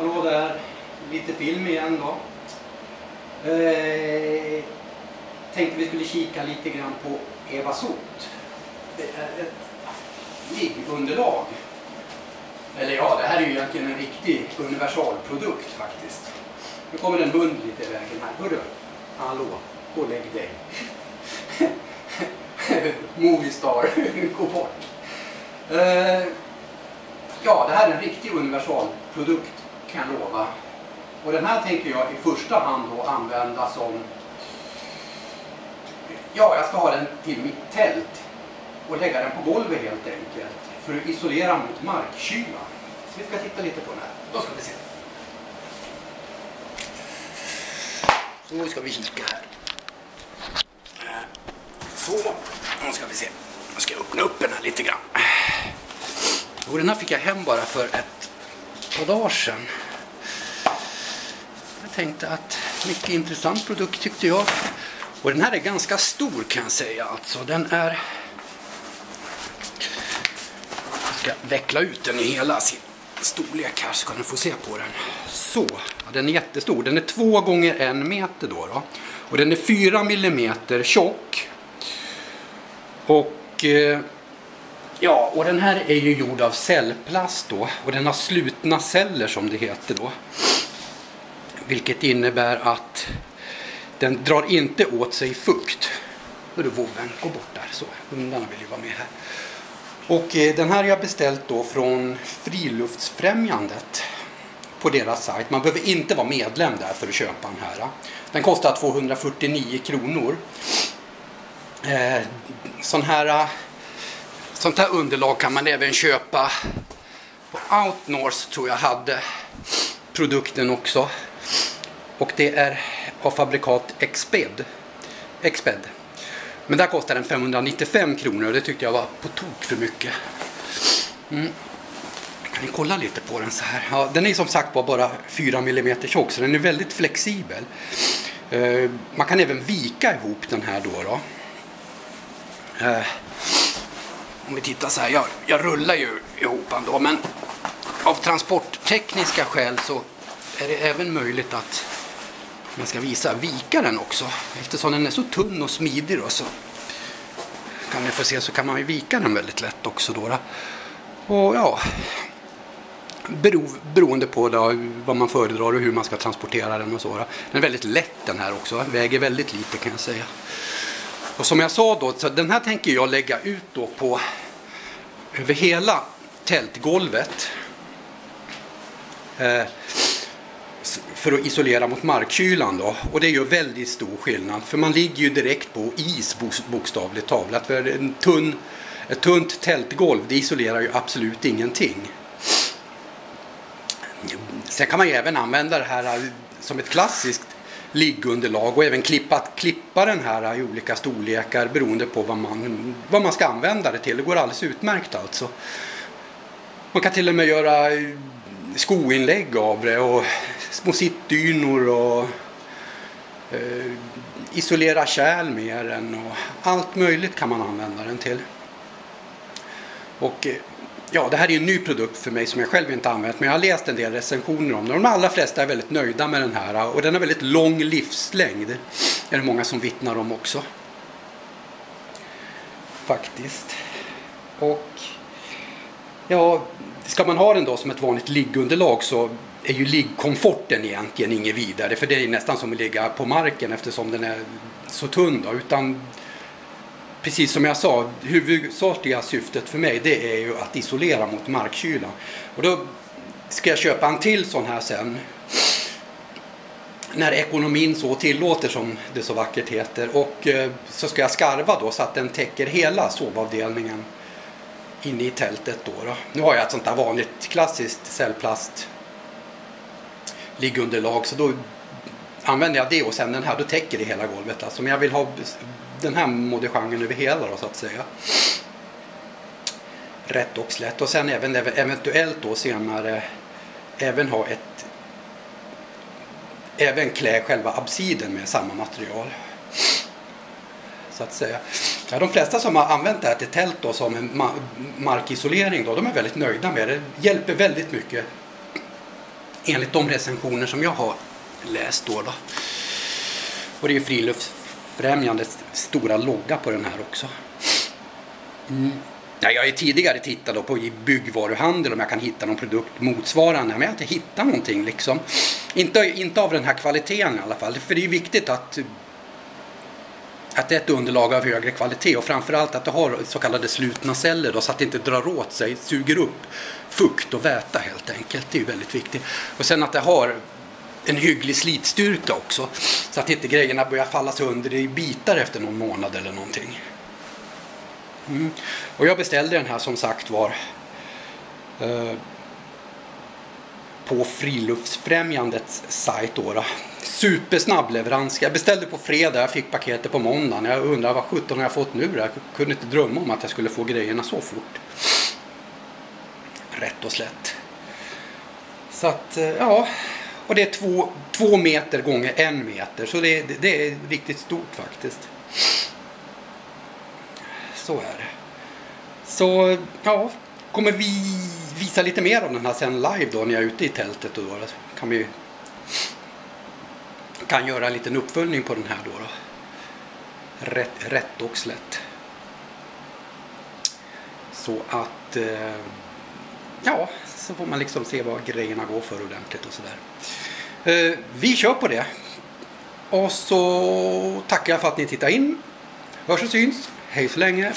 Hallå där, lite film igen då. Eh, tänkte vi skulle kika lite grann på Eva Sot. Det är ett liggunderlag. Eller ja, det här är ju egentligen en riktig universalprodukt faktiskt. Nu kommer en hund lite i vägen här. Hörru, hallå, gå och lägg dig. Moviestar, gå bort. Eh, ja, det här är en riktig universalprodukt kan jag lova. Och den här tänker jag i första hand då använda som... Ja, jag ska ha den till mitt tält och lägga den på golvet helt enkelt för att isolera mot markkyla. Så vi ska titta lite på den här. Då ska vi se. Så ska vi kika här. Eh, så, nu ska vi se. Nu ska jag öppna upp den här lite grann. Och den här fick jag hem bara för ett par dagar sedan. Jag tänkte att mycket intressant produkt tyckte jag. Och den här är ganska stor kan jag säga. Alltså den är... Jag ska veckla ut den i hela sin storlek här så kan ni få se på den. Så, den är jättestor. Den är två gånger en meter då. då. Och den är fyra millimeter tjock. Och eh, ja, och den här är ju gjord av cellplast då. Och den har slutna celler som det heter då. Vilket innebär att den drar inte åt sig fukt. Hörru vovven, gå bort där. Så, hundarna vill ju vara med här. Och eh, den här har jag beställt då från Friluftsfrämjandet på deras sajt. Man behöver inte vara medlem där för att köpa den här. Den kostar 249 kronor. Eh, sån här, sånt här underlag kan man även köpa på Outnorth tror jag hade produkten också. Och det är av fabrikat Exped. Exped. Men där kostar den 595 kronor och det tyckte jag var på tok för mycket. Mm. Kan ni kolla lite på den så här? Ja, den är som sagt bara 4 mm tjock så den är väldigt flexibel. Eh, man kan även vika ihop den här då. då. Eh, om vi tittar så här, jag, jag rullar ju ihop den då men av transporttekniska skäl så är det även möjligt att jag ska visa, vika den också. Eftersom den är så tunn och smidig då så kan ni få se så kan man ju vika den väldigt lätt också då. då. Och ja, bero, beroende på då, vad man föredrar och hur man ska transportera den och så. Då. Den är väldigt lätt den här också, väger väldigt lite kan jag säga. Och som jag sa då, så den här tänker jag lägga ut då på över hela tältgolvet. Eh, för att isolera mot markkylan då. Och det gör väldigt stor skillnad. För man ligger ju direkt på is bokstavligt talat. För en tunn, ett tunt tältgolv det isolerar ju absolut ingenting. Sen kan man ju även använda det här som ett klassiskt liggunderlag och även klippa, klippa den här i olika storlekar beroende på vad man, vad man ska använda det till. Det går alldeles utmärkt alltså. Man kan till och med göra eh, skoinlägg av det och små sittdynor och eh, isolera kärl med den och allt möjligt kan man använda den till. Och eh, ja, det här är en ny produkt för mig som jag själv inte använt men jag har läst en del recensioner om den. De allra flesta är väldigt nöjda med den här och den har väldigt lång livslängd. Det är det många som vittnar om också. Faktiskt. Och ja, ska man ha den då som ett vanligt liggunderlag så är ju liggkomforten egentligen inget vidare för det är nästan som att ligga på marken eftersom den är så tunn. Då, utan precis som jag sa, huvudsakliga syftet för mig det är ju att isolera mot markkyla. Och då ska jag köpa en till sån här sen. När ekonomin så tillåter som det så vackert heter. Och eh, så ska jag skarva då så att den täcker hela sovavdelningen inne i tältet då, då. Nu har jag ett sånt där vanligt klassiskt cellplast liggunderlag så då använder jag det och sen den här, då täcker det hela golvet. Alltså, men jag vill ha den här modegenren över hela då, så att säga. Rätt och slätt och sen även eventuellt då senare även ha ett även klä själva absiden med samma material. Så att säga. Ja, de flesta som har använt det här till tält då, som markisolering då, de är väldigt nöjda med det. Det hjälper väldigt mycket enligt de recensioner som jag har läst då. då. Och det är ju Friluftsfrämjandets stora logga på den här också. Mm. Ja, jag har ju tidigare tittat då på i byggvaruhandel om jag kan hitta någon produkt motsvarande, men jag har inte hittat någonting liksom. Inte, inte av den här kvaliteten i alla fall, för det är ju viktigt att att det är ett underlag av högre kvalitet och framförallt att det har så kallade slutna celler då, så att det inte drar åt sig, suger upp fukt och väta helt enkelt. Det är ju väldigt viktigt. Och sen att det har en hygglig slitstyrka också så att inte grejerna börjar falla sönder i bitar efter någon månad eller någonting. Mm. Och jag beställde den här som sagt var eh, på Friluftsfrämjandets sajt. Då, då. Supersnabb leverans. Jag beställde på fredag, jag fick paketet på måndagen. Jag undrar vad sjutton har jag fått nu Jag kunde inte drömma om att jag skulle få grejerna så fort. Rätt och slätt. Så att, eh, ja. Och det är två, två meter gånger en meter. Så det, det, det är riktigt stort faktiskt. Så är det. Så, ja. Kommer vi visa lite mer av den här sen live då när jag är ute i tältet. Och då kan vi kan göra en liten uppföljning på den här då. då. Rätt, rätt och slätt. Så att eh, ja, så får man liksom se vad grejerna går för ordentligt och sådär. Eh, vi kör på det. Och så tackar jag för att ni tittar in. Hörs och syns. Hej så länge.